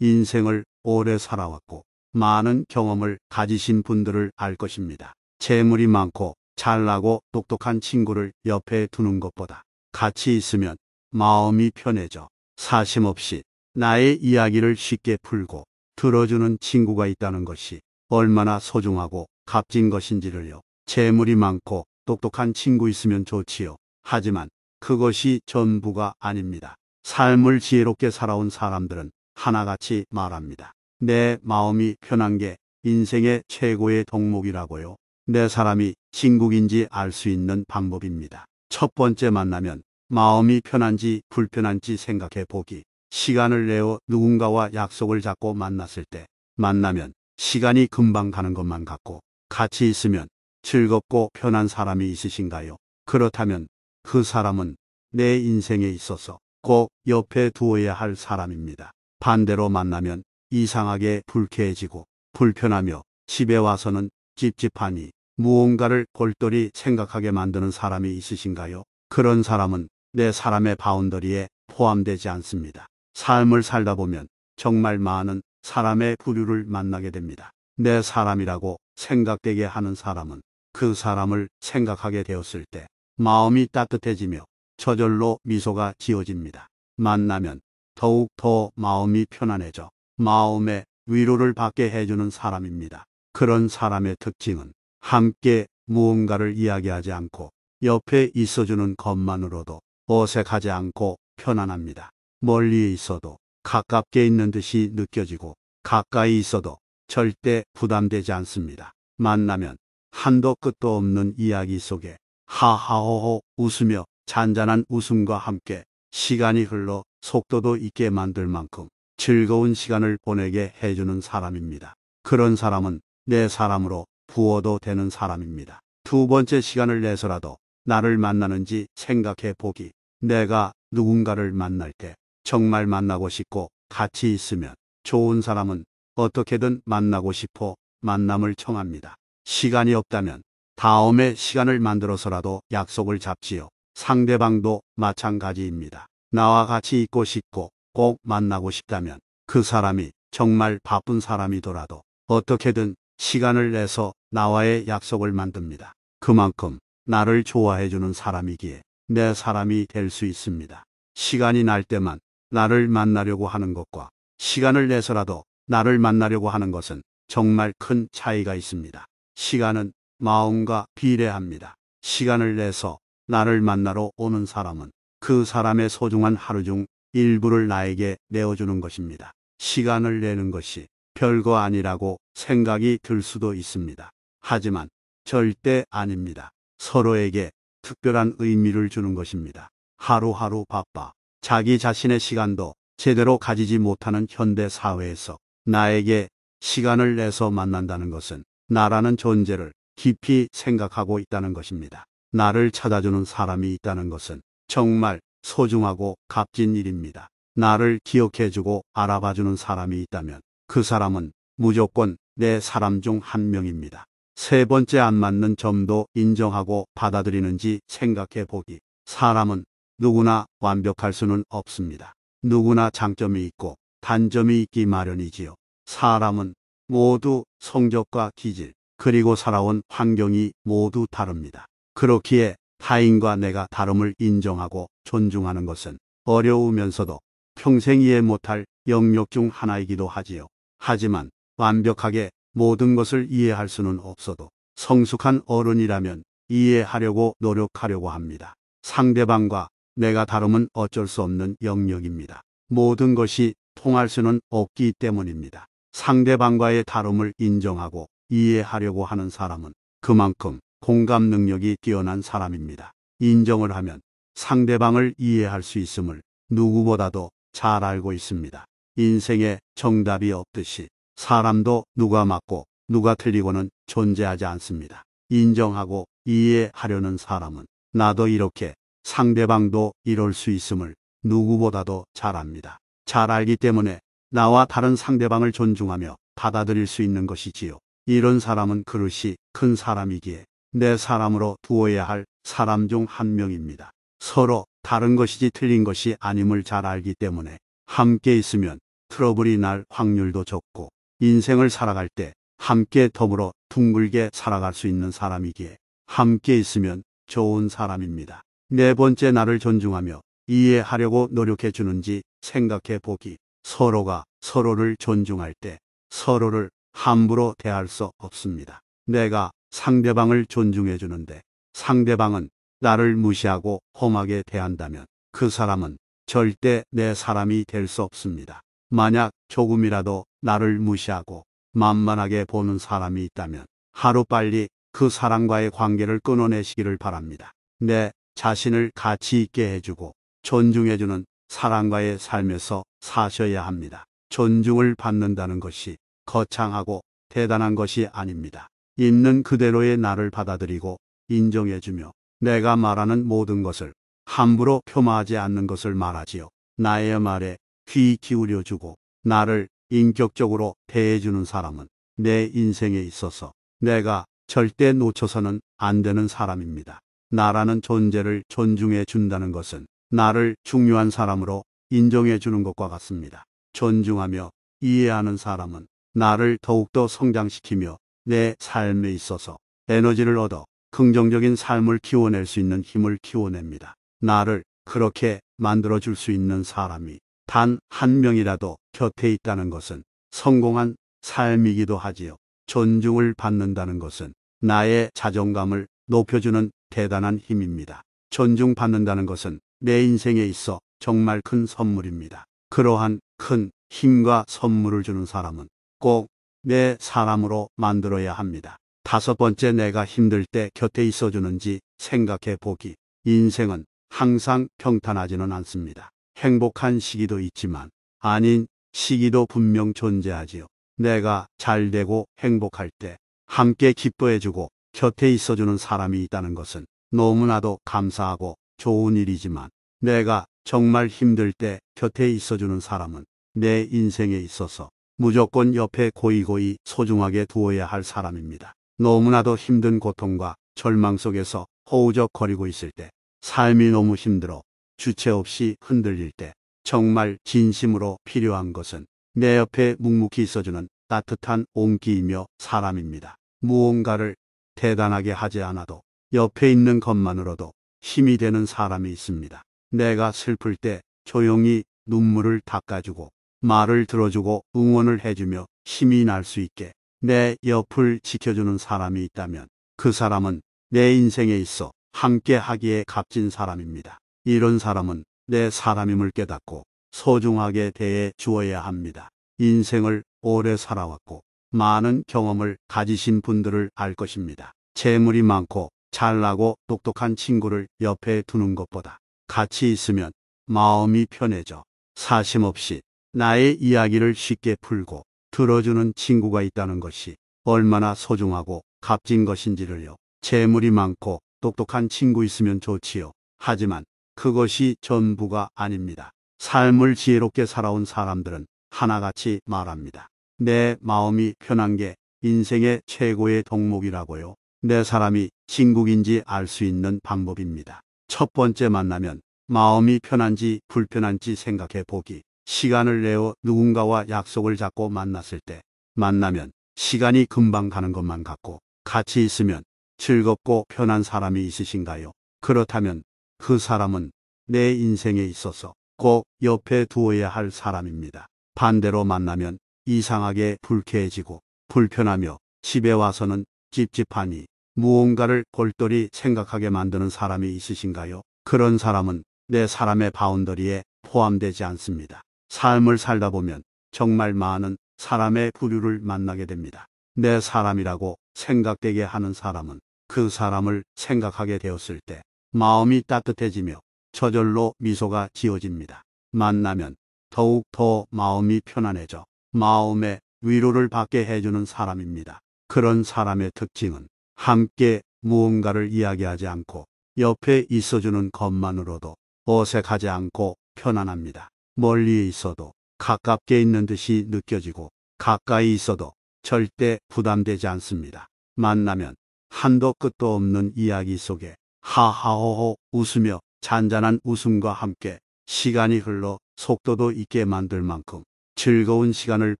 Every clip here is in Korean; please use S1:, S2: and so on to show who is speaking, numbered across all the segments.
S1: 인생을 오래 살아왔고 많은 경험을 가지신 분들을 알 것입니다. 재물이 많고 잘나고 똑똑한 친구를 옆에 두는 것보다 같이 있으면 마음이 편해져 사심 없이 나의 이야기를 쉽게 풀고 들어주는 친구가 있다는 것이 얼마나 소중하고 값진 것인지를요. 재물이 많고 똑똑한 친구 있으면 좋지요. 하지만 그것이 전부가 아닙니다. 삶을 지혜롭게 살아온 사람들은 하나같이 말합니다. 내 마음이 편한 게 인생의 최고의 덕목이라고요. 내 사람이 진국인지 알 수 있는 방법입니다. 첫 번째 만나면 마음이 편한지 불편한지 생각해 보기. 시간을 내어 누군가와 약속을 잡고 만났을 때 만나면 시간이 금방 가는 것만 같고 같이 있으면 즐겁고 편한 사람이 있으신가요? 그렇다면 그 사람은 내 인생에 있어서 꼭 옆에 두어야 할 사람입니다. 반대로 만나면 이상하게 불쾌해지고 불편하며 집에 와서는 찝찝하니 무언가를 골똘히 생각하게 만드는 사람이 있으신가요? 그런 사람은 내 사람의 바운더리에 포함되지 않습니다. 삶을 살다 보면 정말 많은 사람의 부류를 만나게 됩니다. 내 사람이라고 생각되게 하는 사람은 그 사람을 생각하게 되었을 때 마음이 따뜻해지며 저절로 미소가 지어집니다. 만나면 더욱 더 마음이 편안해져 마음의 위로를 받게 해주는 사람입니다. 그런 사람의 특징은 함께 무언가를 이야기하지 않고 옆에 있어주는 것만으로도 어색하지 않고 편안합니다. 멀리 있어도 가깝게 있는 듯이 느껴지고 가까이 있어도 절대 부담되지 않습니다. 만나면 한도 끝도 없는 이야기 속에 하하호호 웃으며 잔잔한 웃음과 함께 시간이 흘러 속도도 있게 만들 만큼 즐거운 시간을 보내게 해주는 사람입니다. 그런 사람은 내 사람으로 부어도 되는 사람입니다. 두 번째 시간을 내서라도 나를 만나는지 생각해 보기. 내가 누군가를 만날 때 정말 만나고 싶고 같이 있으면 좋은 사람은 어떻게든 만나고 싶어 만남을 청합니다. 시간이 없다면 다음에 시간을 만들어서라도 약속을 잡지요. 상대방도 마찬가지입니다. 나와 같이 있고 싶고 꼭 만나고 싶다면 그 사람이 정말 바쁜 사람이더라도 어떻게든 시간을 내서 나와의 약속을 만듭니다. 그만큼 나를 좋아해주는 사람이기에 내 사람이 될 수 있습니다. 시간이 날 때만 나를 만나려고 하는 것과 시간을 내서라도 나를 만나려고 하는 것은 정말 큰 차이가 있습니다. 시간은 마음과 비례합니다. 시간을 내서 나를 만나러 오는 사람은 그 사람의 소중한 하루 중 일부를 나에게 내어주는 것입니다. 시간을 내는 것이 별거 아니라고 생각이 들 수도 있습니다. 하지만 절대 아닙니다. 서로에게 특별한 의미를 주는 것입니다. 하루하루 바빠 자기 자신의 시간도 제대로 가지지 못하는 현대 사회에서 나에게 시간을 내서 만난다는 것은 나라는 존재를 깊이 생각하고 있다는 것입니다. 나를 찾아주는 사람이 있다는 것은 정말 소중하고 값진 일입니다. 나를 기억해주고 알아봐주는 사람이 있다면 그 사람은 무조건 내 사람 중 한 명입니다. 세 번째 안 맞는 점도 인정하고 받아들이는지 생각해 보기. 사람은 누구나 완벽할 수는 없습니다. 누구나 장점이 있고 단점이 있기 마련이지요. 사람은 모두 성적과 기질, 그리고 살아온 환경이 모두 다릅니다. 그렇기에 타인과 내가 다름을 인정하고 존중하는 것은 어려우면서도 평생 이해 못할 영역 중 하나이기도 하지요. 하지만 완벽하게 모든 것을 이해할 수는 없어도 성숙한 어른이라면 이해하려고 노력하려고 합니다. 상대방과 내가 다름은 어쩔 수 없는 영역입니다. 모든 것이 통할 수는 없기 때문입니다. 상대방과의 다름을 인정하고 이해하려고 하는 사람은 그만큼 공감 능력이 뛰어난 사람입니다. 인정을 하면 상대방을 이해할 수 있음을 누구보다도 잘 알고 있습니다. 인생에 정답이 없듯이 사람도 누가 맞고 누가 틀리고는 존재하지 않습니다. 인정하고 이해하려는 사람은 나도 이렇게 상대방도 이럴 수 있음을 누구보다도 잘 압니다. 잘 알기 때문에 나와 다른 상대방을 존중하며 받아들일 수 있는 것이지요. 이런 사람은 그릇이 큰 사람이기에 내 사람으로 두어야 할 사람 중 한 명입니다. 서로 다른 것이지 틀린 것이 아님을 잘 알기 때문에 함께 있으면 트러블이 날 확률도 적고 인생을 살아갈 때 함께 더불어 둥글게 살아갈 수 있는 사람이기에 함께 있으면 좋은 사람입니다. 네 번째 나를 존중하며 이해하려고 노력해 주는지 생각해 보기. 서로가 서로를 존중할 때 서로를 함부로 대할 수 없습니다. 내가 상대방을 존중해 주는데 상대방은 나를 무시하고 험하게 대한다면 그 사람은 절대 내 사람이 될 수 없습니다. 만약 조금이라도 나를 무시하고 만만하게 보는 사람이 있다면 하루빨리 그 사람과의 관계를 끊어내시기를 바랍니다. 내 자신을 가치 있게 해주고 존중해주는 사람과의 삶에서 사셔야 합니다. 존중을 받는다는 것이 거창하고 대단한 것이 아닙니다. 있는 그대로의 나를 받아들이고 인정해주며 내가 말하는 모든 것을 함부로 폄하하지 않는 것을 말하지요. 나의 말에 귀 기울여주고 나를 인격적으로 대해주는 사람은 내 인생에 있어서 내가 절대 놓쳐서는 안 되는 사람입니다. 나라는 존재를 존중해 준다는 것은 나를 중요한 사람으로 인정해 주는 것과 같습니다. 존중하며 이해하는 사람은 나를 더욱더 성장시키며 내 삶에 있어서 에너지를 얻어 긍정적인 삶을 키워낼 수 있는 힘을 키워냅니다. 나를 그렇게 만들어 줄 수 있는 사람이 단 한 명이라도 곁에 있다는 것은 성공한 삶이기도 하지요. 존중을 받는다는 것은 나의 자존감을 높여주는 대단한 힘입니다. 존중받는다는 것은 내 인생에 있어 정말 큰 선물입니다. 그러한 큰 힘과 선물을 주는 사람은 꼭 내 사람으로 만들어야 합니다. 다섯 번째 내가 힘들 때 곁에 있어주는지 생각해 보기. 인생은 항상 평탄하지는 않습니다. 행복한 시기도 있지만 아닌 시기도 분명 존재하지요. 내가 잘 되고 행복할 때 함께 기뻐해주고 곁에 있어주는 사람이 있다는 것은 너무나도 감사하고 좋은 일이지만 내가 정말 힘들 때 곁에 있어주는 사람은 내 인생에 있어서 무조건 옆에 고이고이 소중하게 두어야 할 사람입니다. 너무나도 힘든 고통과 절망 속에서 허우적거리고 있을 때 삶이 너무 힘들어 주체 없이 흔들릴 때 정말 진심으로 필요한 것은 내 옆에 묵묵히 있어주는 따뜻한 온기이며 사람입니다. 무언가를 대단하게 하지 않아도 옆에 있는 것만으로도 힘이 되는 사람이 있습니다. 내가 슬플 때 조용히 눈물을 닦아주고 말을 들어주고 응원을 해주며 힘이 날 수 있게 내 옆을 지켜주는 사람이 있다면 그 사람은 내 인생에 있어 함께 하기에 값진 사람입니다. 이런 사람은 내 사람임을 깨닫고 소중하게 대해 주어야 합니다. 인생을 오래 살아왔고 많은 경험을 가지신 분들을 알 것입니다. 재물이 많고 잘나고 똑똑한 친구를 옆에 두는 것보다 같이 있으면 마음이 편해져 사심 없이 나의 이야기를 쉽게 풀고 들어주는 친구가 있다는 것이 얼마나 소중하고 값진 것인지를요. 재물이 많고 똑똑한 친구 있으면 좋지요. 하지만 그것이 전부가 아닙니다. 삶을 지혜롭게 살아온 사람들은 하나같이 말합니다. 내 마음이 편한 게 인생의 최고의 덕목이라고요. 내 사람이 친구인지 알 수 있는 방법입니다. 첫 번째 만나면 마음이 편한지 불편한지 생각해 보기. 시간을 내어 누군가와 약속을 잡고 만났을 때 만나면 시간이 금방 가는 것만 같고 같이 있으면 즐겁고 편한 사람이 있으신가요? 그렇다면 그 사람은 내 인생에 있어서 꼭 옆에 두어야 할 사람입니다. 반대로 만나면 이상하게 불쾌해지고 불편하며 집에 와서는 찝찝하니 무언가를 골똘히 생각하게 만드는 사람이 있으신가요? 그런 사람은 내 사람의 바운더리에 포함되지 않습니다. 삶을 살다 보면 정말 많은 사람의 부류를 만나게 됩니다. 내 사람이라고 생각되게 하는 사람은 그 사람을 생각하게 되었을 때 마음이 따뜻해지며 저절로 미소가 지어집니다. 만나면 더욱 더 마음이 편안해져 마음의 위로를 받게 해주는 사람입니다. 그런 사람의 특징은 함께 무언가를 이야기하지 않고 옆에 있어주는 것만으로도 어색하지 않고 편안합니다. 멀리 있어도 가깝게 있는 듯이 느껴지고 가까이 있어도 절대 부담되지 않습니다. 만나면 한도 끝도 없는 이야기 속에 하하호호 웃으며 잔잔한 웃음과 함께 시간이 흘러 속도도 있게 만들 만큼 즐거운 시간을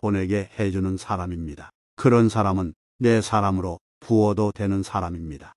S1: 보내게 해주는 사람입니다. 그런 사람은 내 사람으로 부어도 되는 사람입니다.